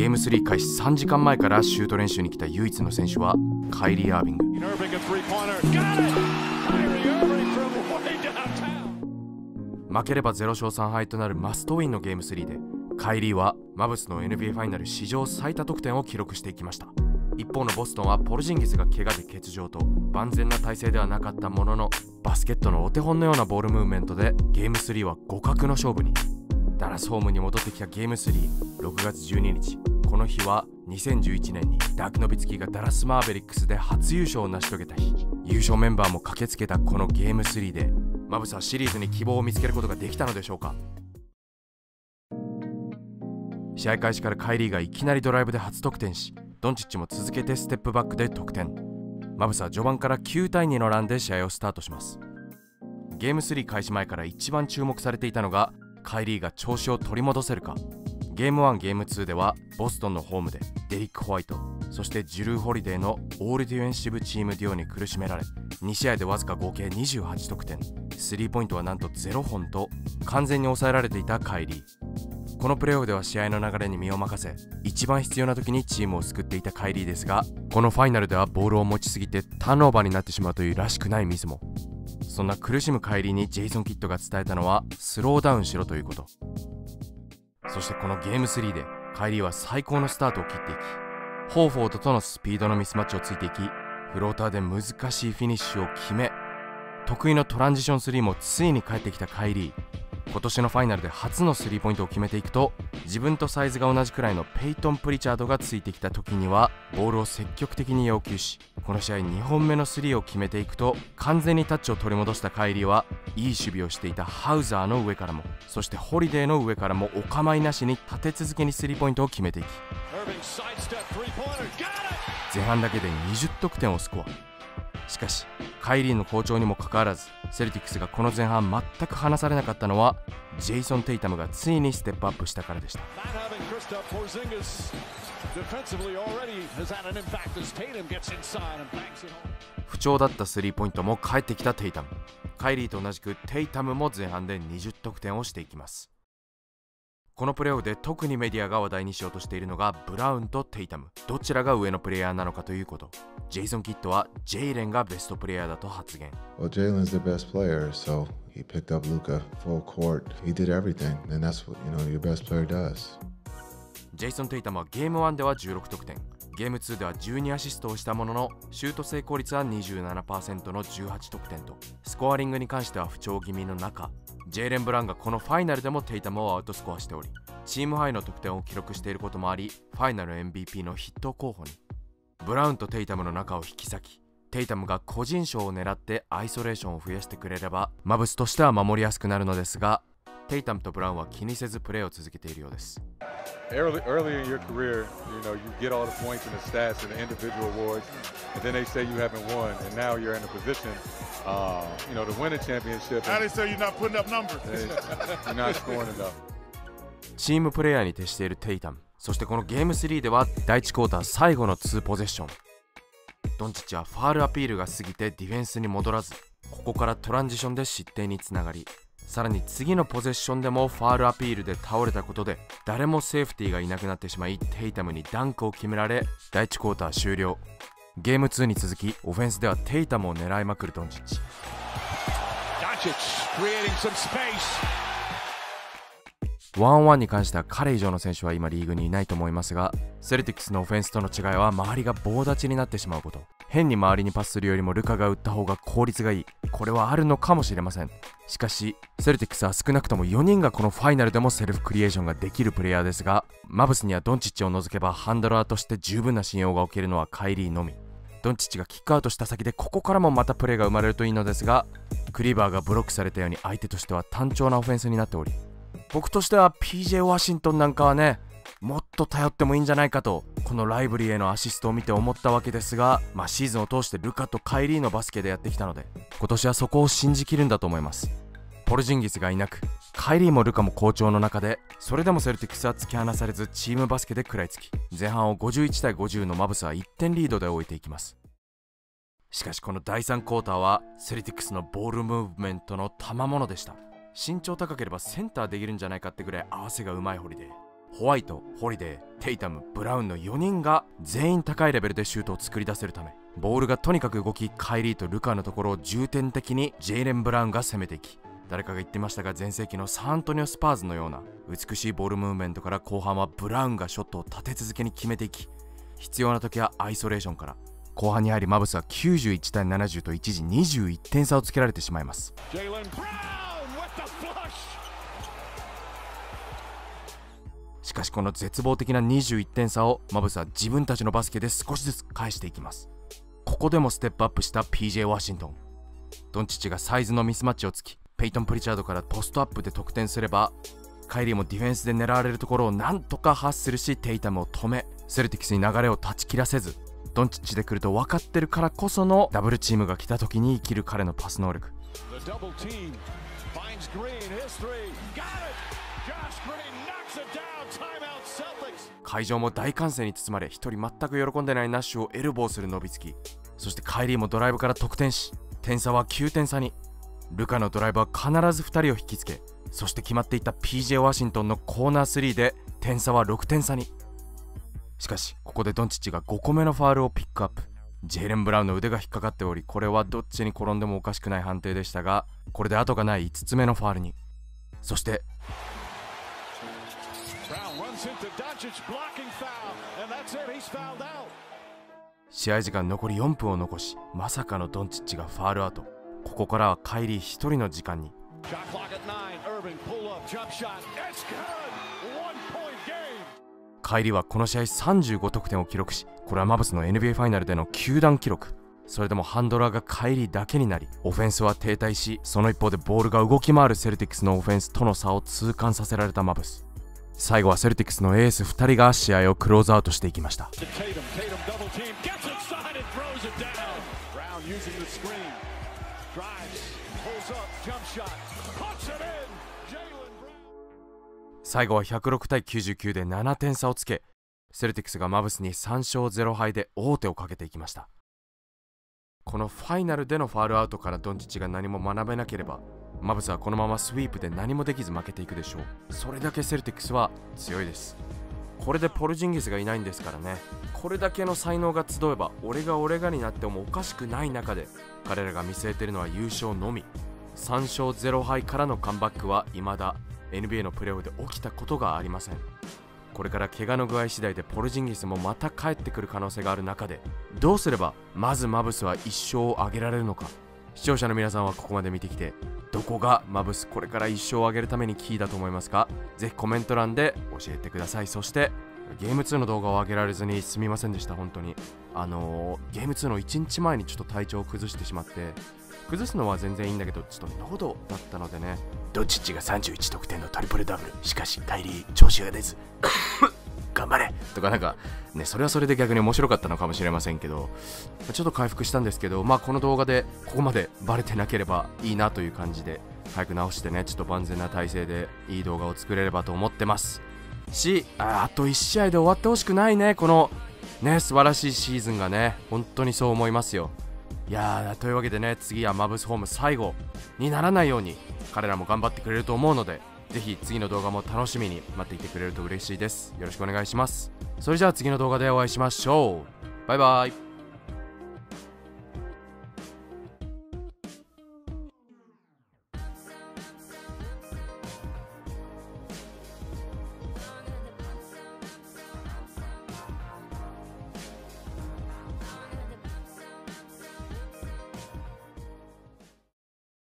ゲーム3開始3時間前からシュート練習に来た唯一の選手はカイリー・アービング。負ければ0勝3敗となるマストウィンのゲーム3でカイリーはマブスの NBA ファイナル史上最多得点を記録していきました。一方のボストンはポルジンギスが怪我で欠場と万全な体制ではなかったもののバスケットのお手本のようなボールムーブメントでゲーム3は互角の勝負に。ダラスホームに戻ってきたゲーム36月12日この日は2011年にダークノビツキがダラス・マーベリックスで初優勝を成し遂げた日。優勝メンバーも駆けつけたこのゲーム3でマブスはシリーズに希望を見つけることができたのでしょうか。試合開始からカイリーがいきなりドライブで初得点しドンチッチも続けてステップバックで得点。マブスは序盤から9対2のランで試合をスタートします。ゲーム3開始前から一番注目されていたのがカイリーが調子を取り戻せるか。ゲーム1ゲーム2ではボストンのホームでデリック・ホワイトそしてジュルー・ホリデーのオールディフェンシブチームデュオに苦しめられ2試合でわずか合計28得点。スリーポイントはなんと0本と完全に抑えられていたカイリー。このプレーオフでは試合の流れに身を任せ一番必要な時にチームを救っていたカイリーですがこのファイナルではボールを持ちすぎてターンオーバーになってしまうというらしくないミスも。そんな苦しむカイリーにジェイソン・キッドが伝えたのはスローダウンしろということ。そしてこのゲーム3でカイリーは最高のスタートを切っていきホーフォードとのスピードのミスマッチをついていきフローターで難しいフィニッシュを決め得意のトランジション3もついに帰ってきたカイリー。今年のファイナルで初のスリーポイントを決めていくと自分とサイズが同じくらいのペイトン・プリチャードがついてきた時にはボールを積極的に要求しこの試合2本目のスリーを決めていくと完全にタッチを取り戻したカイリーはいい守備をしていたハウザーの上からもそしてホリデーの上からもお構いなしに立て続けにスリーポイントを決めていき前半だけで20得点をスコア。しかしカイリーの好調にもかかわらずセルティックスがこの前半全く離されなかったのはジェイソン・テイタムがついにステップアップしたからでした。不調だったスリーポイントも返ってきたテイタム。カイリーと同じくテイタムも前半で20得点をしていきます。このプレーオフで特にメディアが話題にしようとしているのがブラウンとテイタム。どちらが上のプレイヤーなのかということ。ジェイソン・キッドはジェイレンがベストプレイヤーだと発言。Well, Jalen's the best player, so he picked up Luca full court. He did everything, and that's what you know your best player does. ジェイソン・テイタムはゲーム1では16得点。ゲーム2では12アシストをしたもののシュート成功率は27%の18得点と。スコアリングに関しては不調気味の中ジェイレン・ブラウンがこのファイナルでもテイタムをアウトスコアしておりチームハイの得点を記録していることもありファイナル MVP の筆頭候補に。ブラウンとテイタムの中を引き裂きテイタムが個人賞を狙ってアイソレーションを増やしてくれればマブスとしては守りやすくなるのですがテイタムとブラウンは気にせずプレーを続けているようです。Early, early in your career, you know, you get all the points and the stats and the individual awards, and then they say you haven't won, and now you're in a position, uh, you know, to win a championship. Now they say you're not putting up numbers. you're not scoring enough. チームプレーヤーに徹しているテイタムそしてこのゲーム3では第1クォーター最後の2ポゼッションドンチッチはファールアピールが過ぎてディフェンスに戻らずここからトランジションで失点につながりさらに次のポゼッションでもファールアピールで倒れたことで誰もセーフティーがいなくなってしまいテイタムにダンクを決められ第1クォーター終了ゲーム2に続きオフェンスではテイタムを狙いまくるドンチッチ Doncic creating some space. ワンオンワンに関しては彼以上の選手は今リーグにいないと思いますがセルティックスのオフェンスとの違いは周りが棒立ちになってしまうこと変に周りにパスするよりもルカが打った方が効率がいい。これはあるのかもしれません。しかしセルティックスは少なくとも4人がこのファイナルでもセルフクリエーションができるプレイヤーですがマブスにはドンチッチを除けばハンドラーとして十分な信用が置けるのはカイリーのみ。ドンチッチがキックアウトした先でここからもまたプレーが生まれるといいのですがクリーバーがブロックされたように相手としては単調なオフェンスになっており僕としては PJ ワシントンなんかはねもっと頼ってもいいんじゃないかとこのライブリーへのアシストを見て思ったわけですが、まあ、シーズンを通してルカとカイリーのバスケでやってきたので今年はそこを信じきるんだと思います。ポルジンギスがいなくカイリーもルカも好調の中でそれでもセルティックスは突き放されずチームバスケで食らいつき前半を51対50のマブスは1点リードで終えていきます。しかしこの第3クォーターはセルティクスのボールムーブメントの賜物でした。身長高ければセンターできるんじゃないかってぐらい合わせがうまいホリデーホワイトホリデーテイタムブラウンの4人が全員高いレベルでシュートを作り出せるためボールがとにかく動きカイリーとルカのところを重点的にジェイレン・ブラウンが攻めていき誰かが言ってましたが前世紀のサントニオ・スパーズのような美しいボールムーブメントから後半はブラウンがショットを立て続けに決めていき必要な時はアイソレーションから後半に入りマブスは91対70と一時21点差をつけられてしまいます。しかしこの絶望的な21点差をマブスは自分たちのバスケで少しずつ返していきます。ここでもステップアップした PJ ワシントン。ドンチッチがサイズのミスマッチをつきペイトン・プリチャードからポストアップで得点すればカイリーもディフェンスで狙われるところをなんとかハッスルしテイタムを止めセルティクスに流れを断ち切らせずドンチッチで来ると分かってるからこそのダブルチームが来た時に生きる彼のパス能力。会場も大歓声に包まれ一人全く喜んでないナッシュをエルボーするノビツキー。そしてカイリーもドライブから得点し点差は9点差に。ルカのドライブは必ず2人を引きつけそして決まっていた PJ ワシントンのコーナー3で点差は6点差に。しかしここでドンチッチが5個目のファールをピックアップ。ジェイレン・ブラウンの腕が引っかかっておりこれはどっちに転んでもおかしくない判定でしたがこれで後がない5つ目のファールに。そして試合時間残り4分を残しまさかのドンチッチがファールアウト。ここからはカイリー1人の時間に。カイリーはこの試合35得点を記録しこれはマブスの NBA ファイナルでの球団記録。それでもハンドラーがカイリーだけになりオフェンスは停滞しその一方でボールが動き回るセルティックスのオフェンスとの差を痛感させられたマブス最後はセルティックスのエース2人が試合をクローズアウトしていきました。最後は106対99で7点差をつけセルティックスがマブスに3勝0敗で王手をかけていきました。このファイナルでのファールアウトからドンチッチが何も学べなければマブスはこのままスイープで何もできず負けていくでしょう。それだけセルティックスは強いです。これでポルジンギスがいないんですからね。これだけの才能が集えば俺が俺がになってもおかしくない中で彼らが見据えてるのは優勝のみ。3勝0敗からのカムバックは未だ NBA のプレーオフで起きたことがありません。これから怪我の具合次第でポルジンギスもまた帰ってくる可能性がある中でどうすればまずマブスは一勝を挙げられるのか。視聴者の皆さんはここまで見てきてどこがマブスこれから一勝を挙げるためにキーだと思いますか？ぜひコメント欄で教えてください。そしてゲーム2の動画を上げられずにすみませんでした本当に。あのー、ゲーム2の1日前にちょっと体調を崩してしまって崩すのは全然いいんだけどちょっと喉だったのでね。ドンチッチが31得点のトリプルダブル。しかし帰り調子が出ず。頑張れ。とかなんかねそれはそれで逆に面白かったのかもしれませんけどちょっと回復したんですけどまあこの動画でここまでバレてなければいいなという感じで早く直してねちょっと万全な体制でいい動画を作れればと思ってます。しああと1試合で終わってほしくないねこのね素晴らしいシーズンがね本当にそう思いますよ。いやというわけでね次はマブスホーム最後にならないように彼らも頑張ってくれると思うのでぜひ次の動画も楽しみに待っていてくれると嬉しいです。よろしくお願いします。それじゃあ次の動画でお会いしましょう。バイバイ。